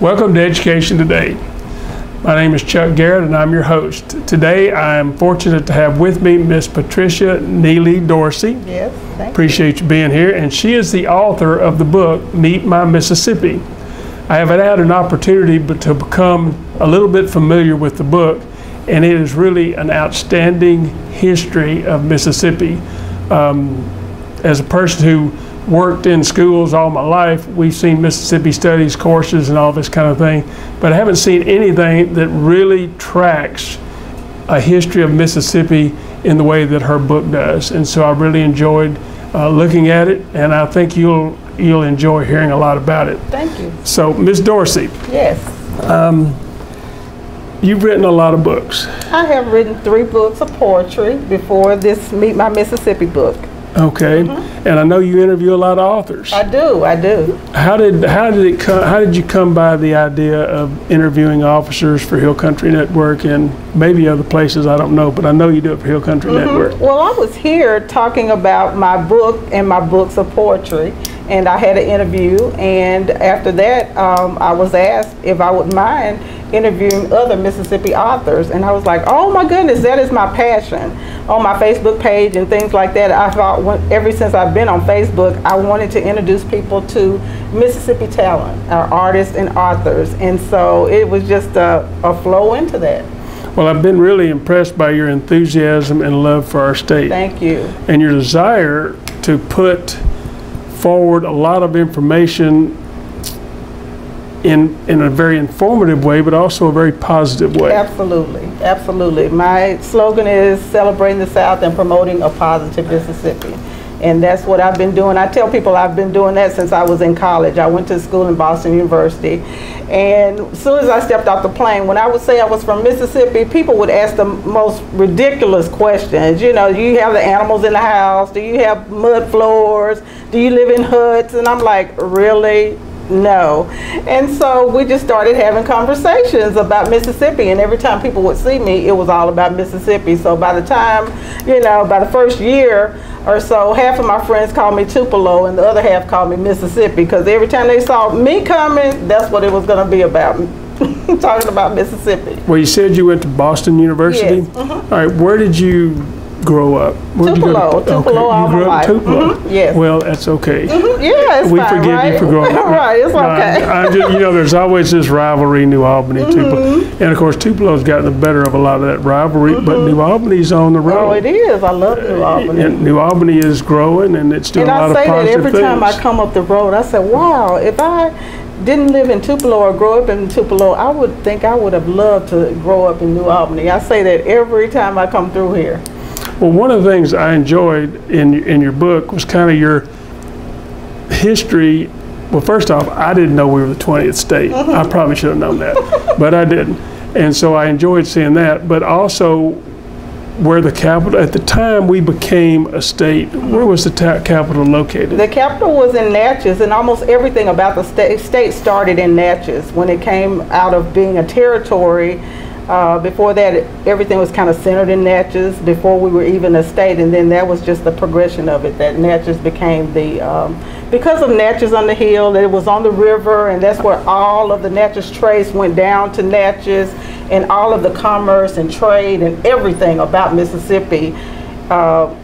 Welcome to Education Today. My name is Chuck Garrett and I'm your host. Today I am fortunate to have with me Miss Patricia Neely Dorsey. Yes, thank Appreciate you being here. And she is the author of the book Meet My Mississippi. I have had an opportunity to become a little bit familiar with the book, and it is really an outstanding history of Mississippi. Um, as a person who worked in schools all my life. We've seen Mississippi Studies courses and all this kind of thing, but I haven't seen anything that really tracks a history of Mississippi in the way that her book does. And so I really enjoyed uh, looking at it, and I think you'll you'll enjoy hearing a lot about it. Thank you. So, Ms. Dorsey. Yes. Um, you've written a lot of books. I have written three books of poetry before this Meet My Mississippi book. Okay, mm-hmm. and I know you interview a lot of authors. I do, I do. How did how did it come, how did you come by the idea of interviewing officers for Hill Country Network and maybe other places I don't know, but I know you do it for Hill Country mm-hmm. Network. Well, I was here talking about my book and my books of poetry, and I had an interview, and after that, um, I was asked if I would mind interviewing other Mississippi authors. And I was like, oh my goodness, that is my passion. On my Facebook page and things like that, I thought ever since I've been on Facebook, I wanted to introduce people to Mississippi talent, our artists and authors. And so it was just a, a flow into that. Well, I've been really impressed by your enthusiasm and love for our state. Thank you. And your desire to put forward a lot of information in, in a very informative way, but also a very positive way. Absolutely, absolutely. My slogan is celebrating the South and promoting a positive Mississippi. And that's what I've been doing. I tell people I've been doing that since I was in college. I went to school in Boston University. And as soon as I stepped off the plane, when I would say I was from Mississippi, people would ask the most ridiculous questions. You know, do you have the animals in the house? Do you have mud floors? Do you live in huts? And I'm like, really? no. And so we just started having conversations about Mississippi. And every time people would see me, it was all about Mississippi. So by the time, you know, by the first year or so, half of my friends called me Tupelo and the other half called me Mississippi because every time they saw me coming, that's what it was going to be about. Talking about Mississippi. Well, you said you went to Boston University. Yes. Mm -hmm. All right, where did you grow up? Where'd Tupelo. You go to, Tupelo okay. You grew up in Tupelo? Mm -hmm. Yes. Well, that's okay. Mm -hmm. Yeah, it's We fine, forgive right? you for growing up. right, it's no, okay. I, I just, you know, there's always this rivalry, New Albany, mm -hmm. Tupelo. And of course, Tupelo's gotten the better of a lot of that rivalry, but Mm-hmm. New Albany's on the road. Oh, it is. I love New Albany. And New Albany is growing and it's doing and a lot of positive things. And I say that every things. time I come up the road, I say, wow, if I didn't live in Tupelo or grow up in Tupelo, I would think I would have loved to grow up in New Albany. I say that every time I come through here. Well, one of the things I enjoyed in in your book was kind of your history. Well, first off, I didn't know we were the 20th state. Uh-huh. I probably should have known that, but I didn't. And so I enjoyed seeing that. But also, where the capital at the time we became a state. Where was the capital located? The capital was in Natchez, and almost everything about the state, state started in Natchez when it came out of being a territory uh, before that, everything was kind of centered in Natchez before we were even a state, and then that was just the progression of it. That Natchez became the um, because of Natchez on the hill. It was on the river, and that's where all of the Natchez trace went down to Natchez, and all of the commerce and trade and everything about Mississippi uh,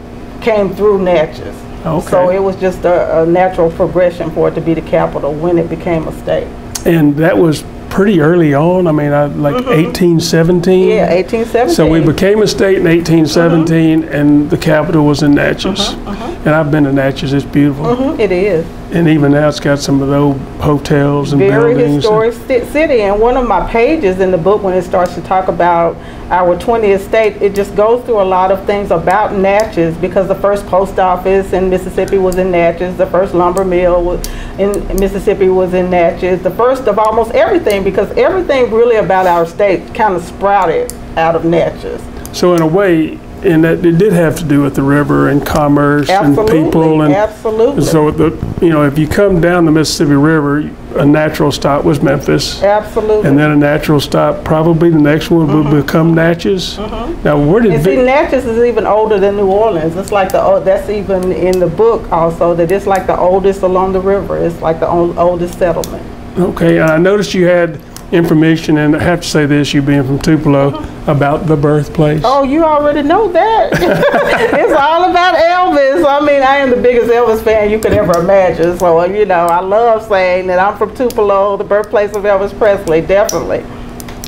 came through Natchez. Okay. So it was just a, a natural progression for it to be the capital when it became a state. And that was pretty early on. I mean, I, like mm -hmm. 1817. Yeah, 1817. So we became a state in 1817, mm -hmm. and the capital was in Natchez. Uh -huh, uh -huh. And I've been to Natchez. It's beautiful. It is. And even now, it's got some of the old hotels and Very buildings. Very historic city. And one of my pages in the book, when it starts to talk about our 20th state, it just goes through a lot of things about Natchez because the first post office in Mississippi was in Natchez. The first lumber mill in Mississippi was in Natchez. The first of almost everything because everything really about our state kind of sprouted out of Natchez. So in a way, and that it did have to do with the river and commerce absolutely, and people and absolutely. So the you know if you come down the Mississippi River, a natural stop was Memphis. Absolutely. And then a natural stop, probably the next one would mm -hmm. become Natchez. Mm -hmm. Now where did and see Natchez is even older than New Orleans. It's like the that's even in the book also that it's like the oldest along the river. It's like the old, oldest settlement. Okay, I noticed you had information, and I have to say this, you being from Tupelo, about the birthplace. Oh, you already know that. it's all about Elvis. I mean, I am the biggest Elvis fan you could ever imagine. So, you know, I love saying that I'm from Tupelo, the birthplace of Elvis Presley, definitely.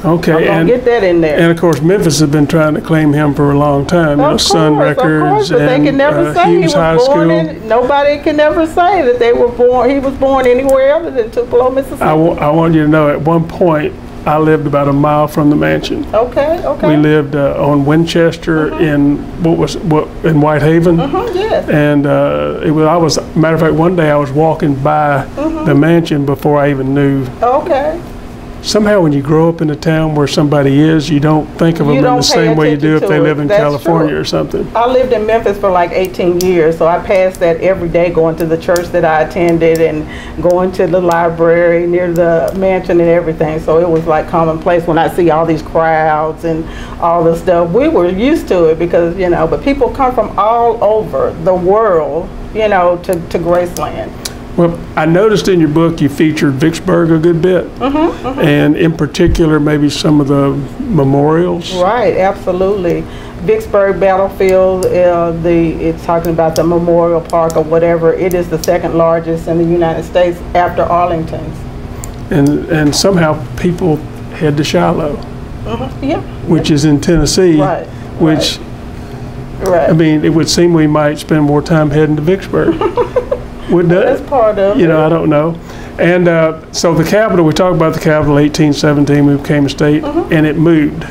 Okay, I'm and, get that in there. and of course, Memphis has been trying to claim him for a long time. You know, Of Sun course, of course, Records but they and can never uh, say he Humes was High born School. in. Nobody can never say that they were born. He was born anywhere other than Tupelo, Mississippi. I, I want you to know, at one point, I lived about a mile from the mansion. okay, okay. We lived uh, on Winchester in what was what in Whitehaven, Mhm, yes. and uh, it was. I was matter of fact, one day I was walking by Mm-hmm. the mansion before I even knew. Okay. Somehow, when you grow up in a town where somebody is, you don't think of them in the same way you do if they live in That's California true. or something. I lived in Memphis for like 18 years, so I passed that every day going to the church that I attended and going to the library near the mansion and everything. So it was like commonplace when I see all these crowds and all this stuff. We were used to it because, you know, but people come from all over the world, you know, to, to Graceland. Well, I noticed in your book you featured Vicksburg a good bit, Mm-hmm, and in particular, maybe some of the memorials. Right, absolutely. Vicksburg Battlefield, uh, the it's talking about the Memorial Park or whatever. It is the second largest in the United States after Arlington's. And, and somehow people head to Shiloh, Yeah. which is in Tennessee, Right. which, Right. I mean, it would seem we might spend more time heading to Vicksburg. Wouldn't That's part of You it. know, I don't know. And uh, so the capital, we talked about the capital, 1817, we became a state, Mm-hmm. and it moved.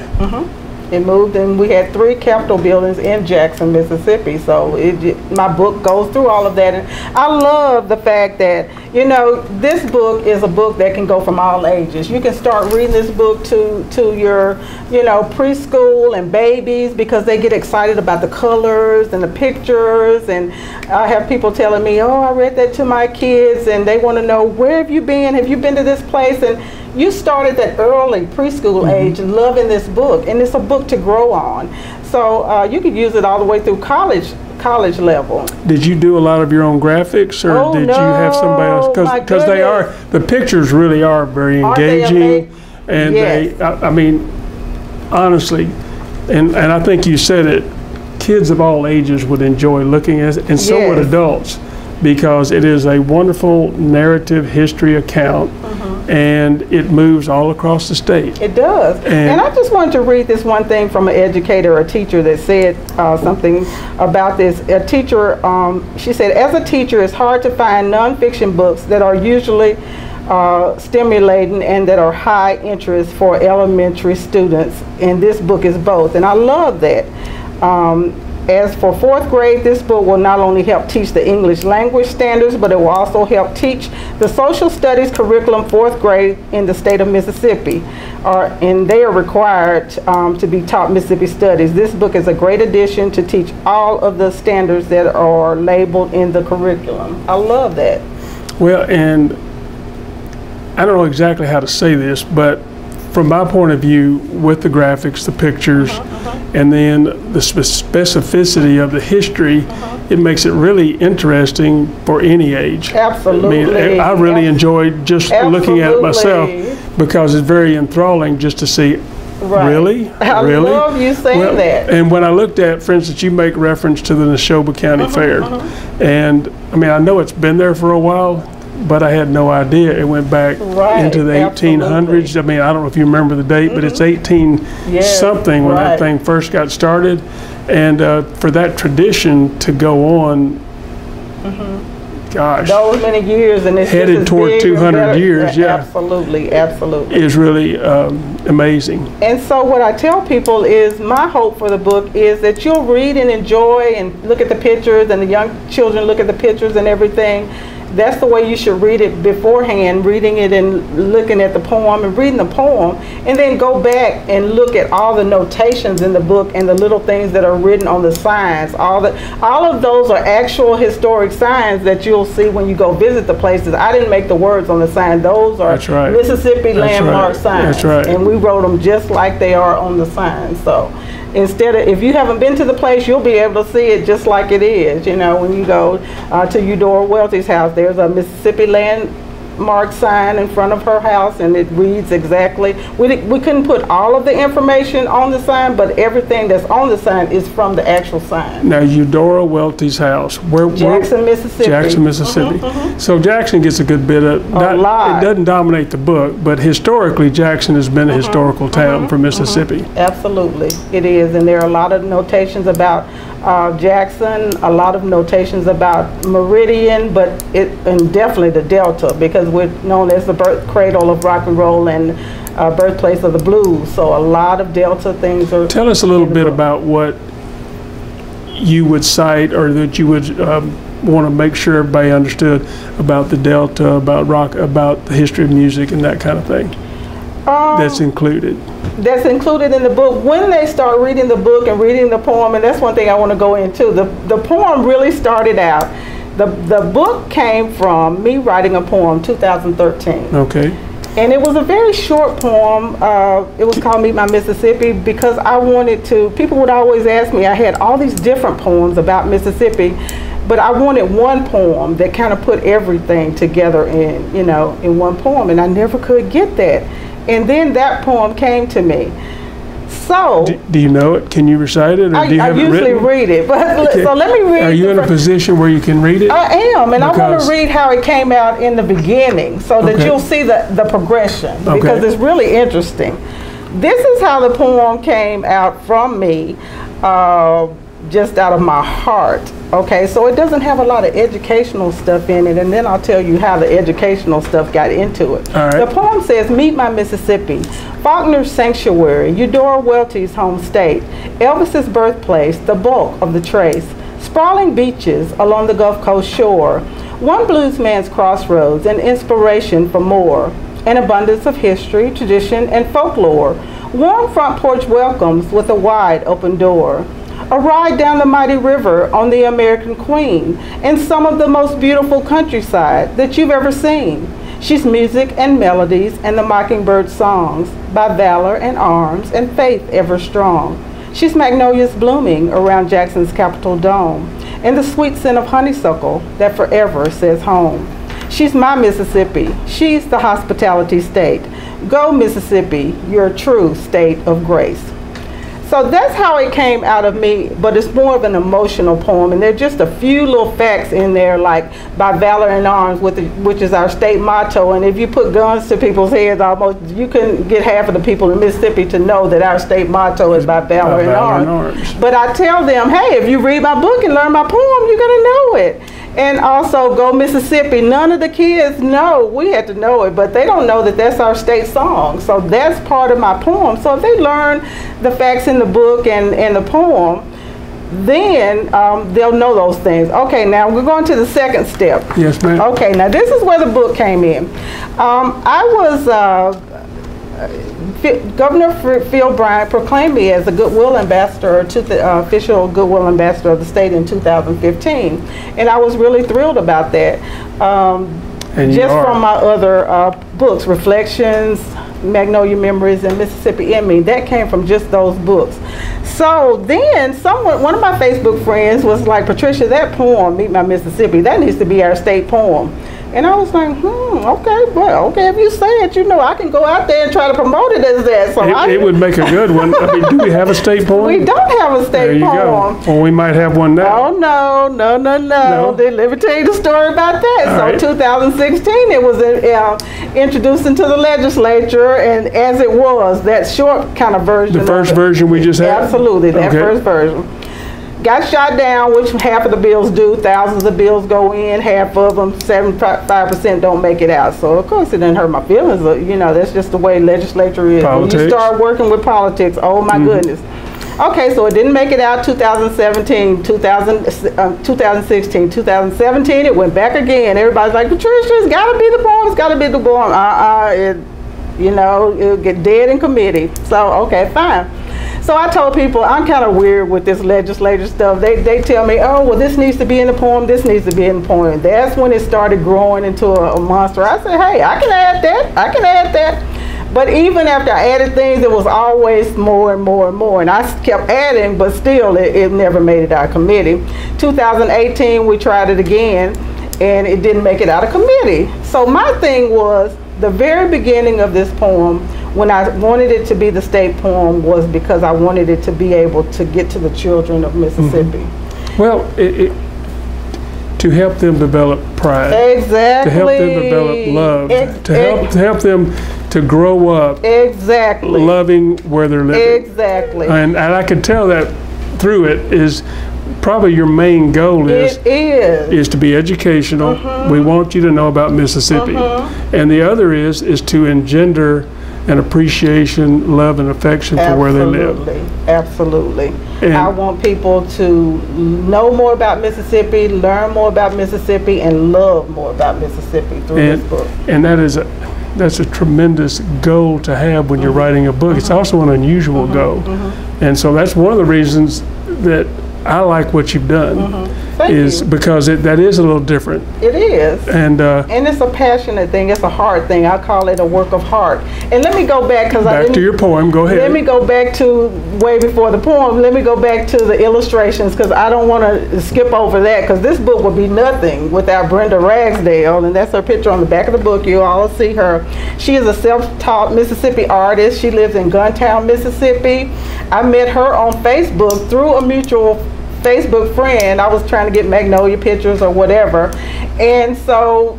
It moved, and we had three Capitol buildings in Jackson, Mississippi. So it, my book goes through all of that, and I love the fact that you know this book is a book that can go from all ages. You can start reading this book to to your you know preschool and babies because they get excited about the colors and the pictures. And I have people telling me, "Oh, I read that to my kids," and they want to know where have you been? Have you been to this place? And you started that early preschool age loving this book and it's a book to grow on so uh, you could use it all the way through college college level Did you do a lot of your own graphics, or Oh, did you have somebody else? Because they are, the pictures really are very engaging, and Yes. they, I, I mean, honestly, and and I think you said it, kids of all ages would enjoy looking at it, and so would adults, because it is a wonderful narrative history account, Mm-hmm. And it moves all across the state. it does. And, And- i just wanted to read this one thing from an educator a teacher that said uh, something about this. A teacher um, she said as a teacher it's hard to find nonfiction books that are usually uh, stimulating and that are high interest for elementary students. And this book is both. And i love that. Um, as for fourth grade, this book will not only help teach the English language standards, but it will also help teach the social studies curriculum fourth grade in the state of Mississippi. Are, and they are required um, to be taught Mississippi studies. This book is a great addition to teach all of the standards that are labeled in the curriculum. I love that. Well, and I don't know exactly how to say this, but from my point of view, with the graphics, the pictures, and then the specificity of the history, it makes it really interesting for any age. Absolutely. I mean, I really enjoyed just looking at it myself because it's very enthralling just to see. Right. Really? I really? love you saying Well, that. And when I looked at, for instance, you make reference to the Neshoba County Uh-huh, Fair, and I mean, I know it's been there for a while, but I had no idea it went back Right, into the 1800s. I mean, I don't know if you remember the date, but it's 18 Mm-hmm. Yes, something when that thing first got started, and uh, for that tradition to go on, gosh, Those many years and it's Headed toward 200 better. years, yeah. Absolutely, absolutely. is really um, amazing. And so what I tell people is my hope for the book is that you'll read and enjoy and look at the pictures and the young children look at the pictures and everything. That's the way you should read it beforehand, reading it and looking at the poem and reading the poem, and then go back and look at all the notations in the book and the little things that are written on the signs. All the all of those are actual historic signs that you'll see when you go visit the places. I didn't make the words on the sign; those are right. Mississippi That's landmark right. signs. That's right. And we wrote them just like they are on the sign. So instead of, if you haven't been to the place, you'll be able to see it just like it is. You know, when you go uh, to Eudora Welty's house, there's a Mississippi land marked sign in front of her house and it reads exactly. We, we couldn't put all of the information on the sign, but everything that's on the sign is from the actual sign. Now, Eudora Welty's house, where? where- Jackson, Mississippi. Jackson, mm-hmm, Mississippi. Mm-hmm. So Jackson gets a good bit of, not- lot. it doesn't dominate the book, but historically, Jackson has been a mm-hmm, historical town for Mississippi. Absolutely, it is, and there are a lot of notations about uh, Jackson, a lot of notations about Meridian, but it, and definitely the Delta, because we're known as the birth cradle of rock and roll and uh, birthplace of the blues. So a lot of Delta things are. Tell us a little bit about what you would cite or that you would um, want to make sure everybody understood about the Delta, about rock, about the history of music and that kind of thing Um, that's included. that's included in the book. When they start reading the book and reading the poem, and that's one thing I want to go into. The the poem really started out. The the book came from me writing a poem, 2013. Okay. And it was a very short poem. Uh, it was called Meet My Mississippi because I wanted to, people would always ask me, I had all these different poems about Mississippi, but I wanted one poem that kind of put everything together in, you know, in one poem, and I never could get that. And then that poem came to me. So, Do, do you know it? Can you recite it, or I, do you I have it usually written? read it, but Okay. so let me read. Are you in a position where you can read it? I am, and I want to read how it came out in the beginning so that Okay. you'll see the, the progression because Okay. it's really interesting. This is how the poem came out from me, uh, just out of my heart. Okay, so it doesn't have a lot of educational stuff in it, and then I'll tell you how the educational stuff got into it. Right. The poem says, Meet my Mississippi, Faulkner's sanctuary, Eudora Welty's home state, Elvis's birthplace, the bulk of the trace, sprawling beaches along the Gulf Coast shore, one bluesman's crossroads, an inspiration for more, an abundance of history, tradition, and folklore, warm front porch welcomes with a wide open door. A ride down the mighty river on the American Queen, in some of the most beautiful countryside that you've ever seen. She's music and melodies and the mockingbird songs, by valor and arms and faith ever strong. She's magnolias blooming around Jackson's Capitol Dome, and the sweet scent of honeysuckle that forever says home. She's my Mississippi. She's the hospitality state. Go, Mississippi, your true state of grace. So that's how it came out of me, but it's more of an emotional poem, and there are just a few little facts in there, like by valor in arms, with the, which is our state motto. And if you put guns to people's heads, almost you couldn't get half of the people in Mississippi to know that our state motto is by valor, in, valor arms. in arms. But I tell them, hey, if you read my book and learn my poem, you're gonna know it. And also, Go Mississippi. None of the kids know. We had to know it, but they don't know that that's our state song. So that's part of my poem. So if they learn the facts in the book and, and the poem, then um, they'll know those things. Okay, now we're going to the second step. Yes, ma'am. Okay, now this is where the book came in. Um, I was, uh, Governor Phil Bryant proclaimed me as a Goodwill Ambassador, to the uh, official Goodwill Ambassador of the state in 2015. And I was really thrilled about that. Um, just from my other uh, books, Reflections, Magnolia Memories, and Mississippi in Me. That came from just those books. So then, someone, one of my Facebook friends was like, Patricia, that poem, Meet My Mississippi, that needs to be our state poem. And I was like, hmm, okay, well, okay, if you say it, you know, I can go out there and try to promote it as that. So I, It, it would make a good one. I mean, do we have a state poem? we don't have a state There you poem. go. Well, we might have one now. Oh no, no, no, no! No? Let me tell you the story about that. All so, right. 2016, it was uh, introduced into the legislature, and as it was, that short kind of version. The first version we just had? Absolutely, that Okay. first version. Got shot down, which half of the bills do. Thousands of bills go in, half of them, 75% don't make it out. So, of course, it didn't hurt my feelings. uh, You know, that's just the way legislature is. When you start working with politics, oh my goodness. Okay, so it didn't make it out 2017, 2000, um, 2016, 2017. It went back again. Everybody's like, Patricia, it's got to be the poem. It's got to be the poem. Uh-uh, it, you know, it'll get dead in committee. So, okay, fine. So I told people I'm kind of weird with this legislative stuff. They, they tell me, oh, well, this needs to be in the poem. This needs to be in the poem. That's when it started growing into a, a monster. I said, hey, I can add that. I can add that. But even after I added things, it was always more and more and more. And I kept adding, but still, it, it never made it out of committee. 2018, we tried it again. and it didn't make it out of committee. So my thing was the very beginning of this poem, when I wanted it to be the state poem, was because I wanted it to be able to get to the children of Mississippi. Mm-hmm. Well, it, it, to help them develop pride, exactly, to help them develop love, ex- to help to help them to grow up exactly loving where they're living. Exactly, and, and I could tell that through it is probably your main goal is is. is to be educational. Mm-hmm. We want you to know about Mississippi, mm-hmm. and the other is is to engender an appreciation, love, and affection Absolutely. for where they live. Absolutely. And I want people to know more about Mississippi, learn more about Mississippi, and love more about Mississippi through and, this book. And that is a, that's a tremendous goal to have when mm-hmm. you're writing a book. Mm-hmm. It's also an unusual mm-hmm. goal. Mm-hmm. And so that's one of the reasons that I like what you've done. Mm-hmm. Is you. because it, that is a little different. It is. And uh, and it's a passionate thing. It's a hard thing. I call it a work of heart. And let me go back because I back to your poem. Go ahead. Let me go back to way before the poem. Let me go back to the illustrations because I don't want to skip over that because this book would be nothing without Brenda Ragsdale, and that's her picture on the back of the book. You all see her. She is a self-taught Mississippi artist. She lives in Guntown, Mississippi. I met her on Facebook through a mutual Facebook friend. I was trying to get Magnolia pictures or whatever. And so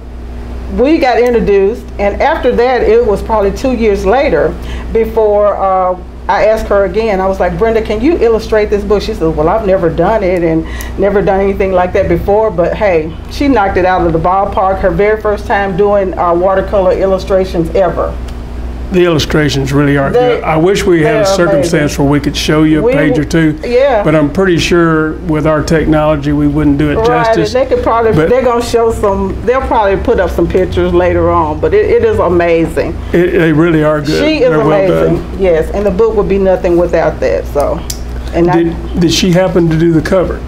we got introduced. And after that, it was probably two years later before uh, I asked her again. I was like, Brenda, can you illustrate this book? She said, Well, I've never done it and never done anything like that before. But hey, she knocked it out of the ballpark. Her very first time doing uh, watercolor illustrations ever. The illustrations really are they, good. I wish we had a circumstance amazing. where we could show you a we, page or two. Yeah. But I'm pretty sure with our technology we wouldn't do it right, justice. They could probably but they're gonna show some. They'll probably put up some pictures later on. But it, it is amazing. It, they really are good. She is They're amazing. Well yes, and the book would be nothing without that. So. And did, I, did she happen to do the cover?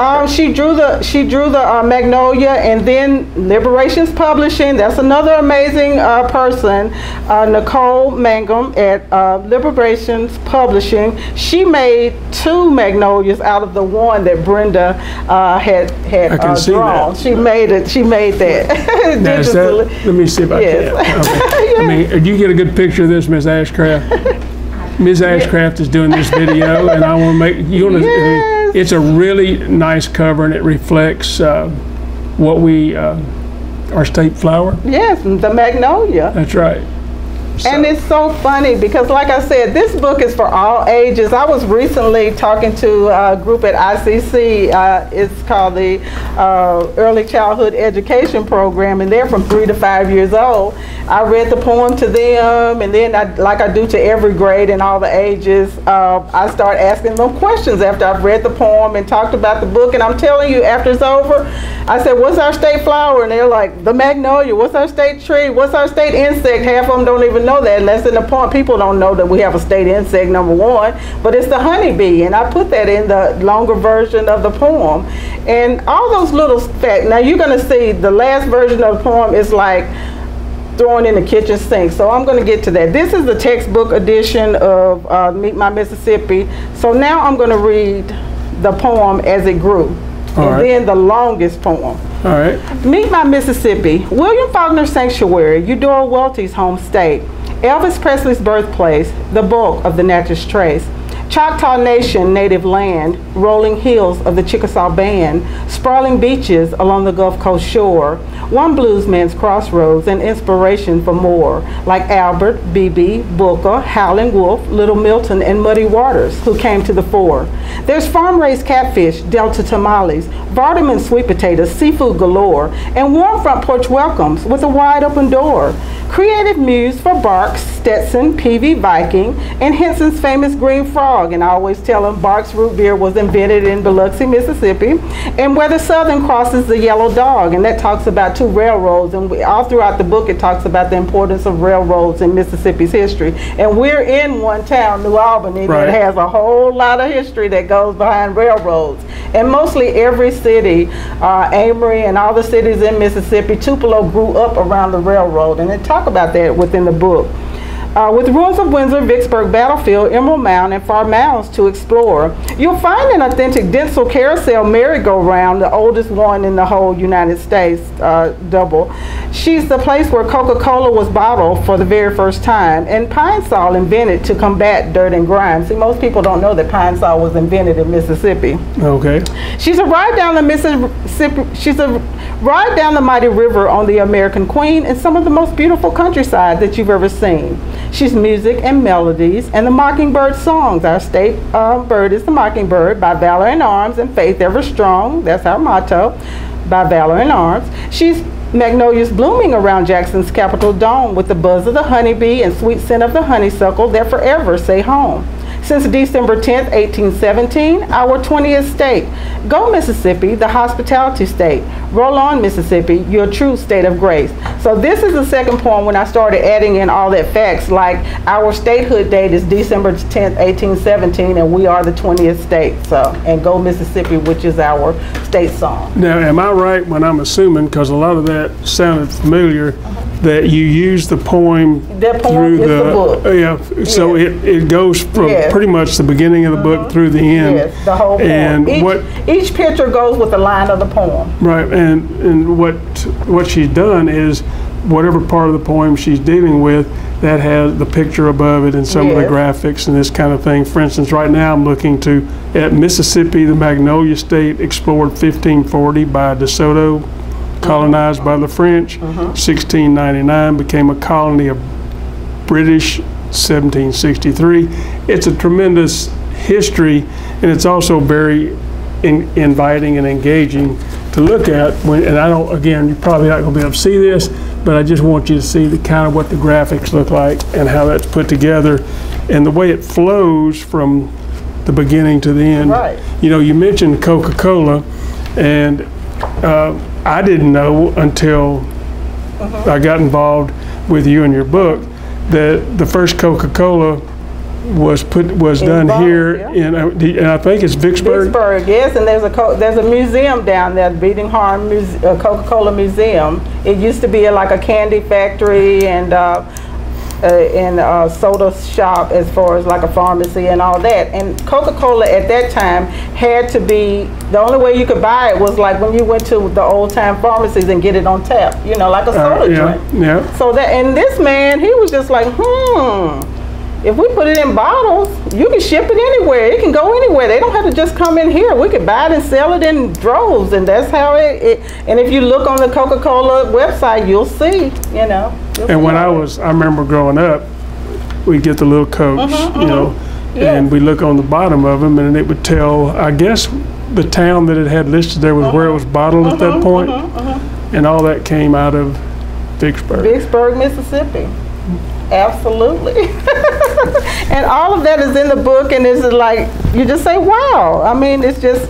Um, she drew the she drew the uh, Magnolia, and then Liberations Publishing. That's another amazing uh, person, uh, Nicole Mangum at uh, Liberations Publishing. She made two Magnolias out of the one that Brenda uh, had had uh, drawn. She made it. She made that. now, that. Let me see if I yes. can. Okay. I mean, do you get a good picture of this, Ms. Ashcraft? Ms. Ashcraft is doing this video, and I want to make you want to. Yes. It's a really nice cover, and it reflects uh, what we uh, our state flower. Yes, the magnolia. That's right. And it's so funny because, like I said, this book is for all ages. I was recently talking to a group at ICC. Uh, it's called the uh, Early Childhood Education Program, and they're from three to five years old. I read the poem to them, and then, I, like I do to every grade and all the ages, uh, I start asking them questions after I've read the poem and talked about the book. And I'm telling you, after it's over, I said, "What's our state flower?" And they're like, "The magnolia." What's our state tree? What's our state insect? Half of them don't even know know that unless in the point people don't know that we have a state insect number one, but it's the honeybee, and I put that in the longer version of the poem, and all those little facts. Now you're gonna see the last version of the poem is like throwing in the kitchen sink. So I'm going to get to that. This is the textbook edition of uh, Meet My Mississippi. So now I'm going to read the poem as it grew. All and right. then the longest poem. All right. Meet My Mississippi. William Faulkner Sanctuary, Eudora Welty's home state. Elvis Presley's birthplace, the bulk of the Natchez Trace. Choctaw Nation native land, rolling hills of the Chickasaw Band, sprawling beaches along the Gulf Coast shore, one bluesman's crossroads and inspiration for more, like Albert, B.B., Booker, Howlin' Wolf, Little Milton, and Muddy Waters, who came to the fore. There's farm-raised catfish, Delta tamales, Vardaman sweet potatoes, seafood galore, and warm front porch welcomes with a wide open door. Creative muse for Barq's, Stetson, Peavey, Viking, and Henson's famous green frog. And I always tell them Barq's root beer was invented in Biloxi, Mississippi, and where the Southern crosses the yellow dog. And that talks about two railroads. And we, all throughout the book, it talks about the importance of railroads in Mississippi's history. And we're in one town, New Albany, right. that has a whole lot of history that goes behind railroads. And mostly every city, uh, Amory and all the cities in Mississippi, Tupelo grew up around the railroad. And they talk about that within the book. Uh, with ruins of Windsor, Vicksburg Battlefield, Emerald Mound, and Far Mounds to explore. You'll find an authentic Dentzel Carousel merry-go-round, the oldest one in the whole United States, uh, double. She's the place where Coca-Cola was bottled for the very first time, and Pine Sol invented to combat dirt and grime. See, most people don't know that Pine Sol was invented in Mississippi. Okay. She's a ride down the Mississippi. She's a ride down the mighty river on the American Queen, and some of the most beautiful countryside that you've ever seen. She's music and melodies and the Mockingbird songs. Our state uh, bird is the Mockingbird by Valor in Arms and Faith Ever Strong. That's our motto by Valor in Arms. She's magnolias blooming around Jackson's Capitol Dome with the buzz of the honeybee and sweet scent of the honeysuckle that forever say home since December 10, 1817, our 20th state. Go Mississippi, the hospitality state. Roll on Mississippi, your true state of grace. So this is the second poem when I started adding in all that facts, like our statehood date is December 10, 1817, and we are the 20th state. So, and Go Mississippi, which is our state song. Now, am I right when I'm assuming, because a lot of that sounded familiar, uh -huh that you use the poem, that poem through the, the, book. Yeah, so yes. it, it goes from yes. pretty much the beginning of the book uh-huh. through the end. Yes, the whole poem. And each, what each picture goes with a line of the poem. Right, and and what what she's done is whatever part of the poem she's dealing with that has the picture above it and some yes. of the graphics and this kind of thing. For instance, right now I'm looking to at Mississippi, the Magnolia State explored 1540 by DeSoto colonized by the French. Uh -huh. 1699 became a colony of British. 1763. It's a tremendous history, and it's also very in, inviting and engaging to look at. When, and I don't, again, you're probably not going to be able to see this, but I just want you to see the kind of what the graphics look like and how that's put together, and the way it flows from the beginning to the end. Right. You know, you mentioned Coca-Cola, and uh, I didn't know until uh-huh. I got involved with you and your book that the first Coca-Cola was put was in done here yeah. in uh, and I think it's Vicksburg. Vicksburg, yes, and there's a there's a museum down there, the Biedenharn Muse uh, Coca-Cola Museum. It used to be a, like a candy factory and. Uh, in a soda shop as far as like a pharmacy and all that. And Coca-Cola at that time had to be, the only way you could buy it was like when you went to the old time pharmacies and get it on tap, you know, like a uh, soda uh, yeah, drink. Yeah. So that, and this man, he was just like, hmm, if we put it in bottles, you can ship it anywhere. It can go anywhere. They don't have to just come in here. We could buy it and sell it in droves, and that's how it. it and if you look on the Coca-Cola website, you'll see. You know. And when I was, I remember growing up, we'd get the little Cokes, mm -hmm, you know, yeah. and we look on the bottom of them, and it would tell, I guess, the town that it had listed there was uh -huh. where it was bottled uh -huh, at that uh -huh, and all that came out of Vicksburg. Vicksburg, Mississippi. Absolutely. and all of that is in the book, and it's like, you just say, wow. I mean, it's just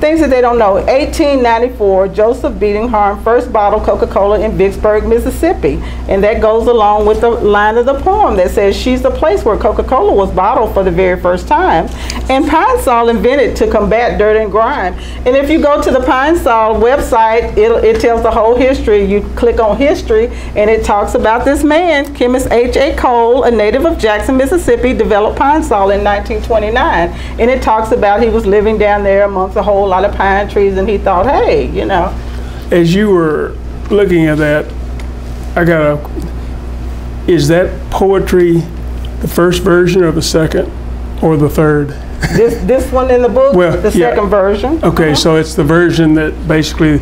Things that they don't know. 1894, Joseph Biedenharn first bottled Coca-Cola in Vicksburg, Mississippi. And that goes along with the line of the poem that says she's the place where Coca-Cola was bottled for the very first time. And Pine Sol invented to combat dirt and grime. And if you go to the Pine Sol website, it, it tells the whole history. You click on history and it talks about this man, chemist H.A. Cole, a native of Jackson, Mississippi, developed Pine Sol in 1929. And it talks about he was living down there amongst a whole lot of pine trees, and he thought, hey, you know. As you were looking at that, I got a. Is that poetry the first version or the second or the third? This this one in the book, well, the yeah. second version. Okay, uh -huh. so it's the version that basically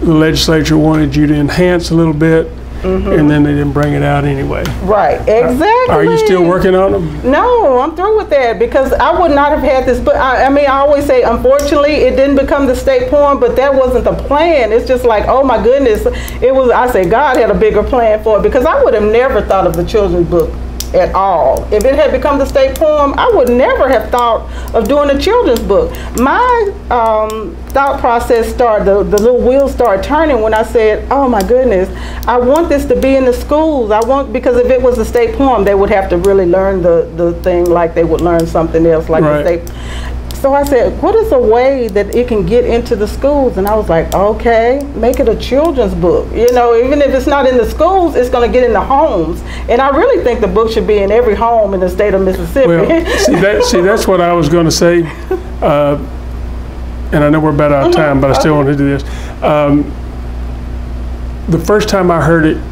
the legislature wanted you to enhance a little bit Mm -hmm. and then they didn't bring it out anyway. Right, exactly. Are you still working on them? No, I'm through with that because I would not have had this. But I, I, mean, I always say, unfortunately, it didn't become the state poem, but that wasn't the plan. It's just like, oh my goodness, it was. I say God had a bigger plan for it because I would have never thought of the children's book at all. If it had become the state poem, I would never have thought of doing a children's book. My um, thought process started, the, the little wheels started turning when I said, oh my goodness, I want this to be in the schools. I want, because if it was a state poem, they would have to really learn the, the thing like they would learn something else like right. the state so I said, what is a way that it can get into the schools? And I was like, okay, make it a children's book. You know, even if it's not in the schools, it's going to get in the homes. And I really think the book should be in every home in the state of Mississippi. Well, see, that, see, that's what I was going to say. Uh, and I know we're about out of time, but I still want to do this. Um, the first time I heard it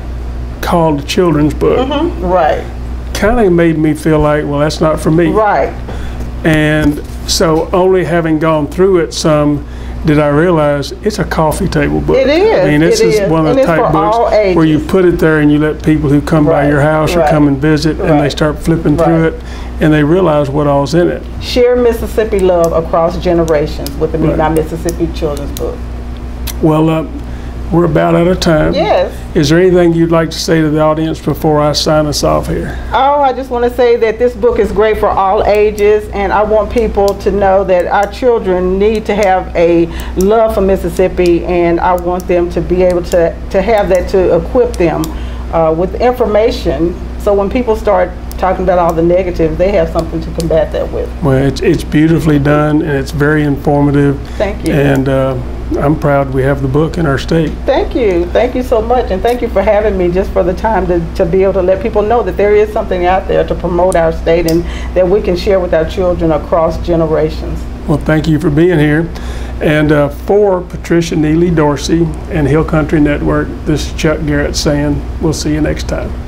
called a children's book, right, kind of made me feel like, well, that's not for me. right. And so, only having gone through it some, did I realize it's a coffee table book. It is, I mean, this is is. one of the type books where you put it there and you let people who come by your house or come and visit and they start flipping through it and they realize what all's in it. Share Mississippi love across generations with the Right. Mississippi children's book. Well, uh, we're about out of time. Yes. Is there anything you'd like to say to the audience before I sign us off here? Oh, I just want to say that this book is great for all ages, and I want people to know that our children need to have a love for Mississippi, and I want them to be able to, to have that to equip them uh, with information. So when people start talking about all the negatives, they have something to combat that with. Well, it's, it's beautifully done and it's very informative. Thank you. And uh, I'm proud we have the book in our state. Thank you. Thank you so much. And thank you for having me just for the time to, to be able to let people know that there is something out there to promote our state and that we can share with our children across generations. Well, thank you for being here. And uh, for Patricia Neely Dorsey and Hill Country Network, this is Chuck Garrett saying we'll see you next time.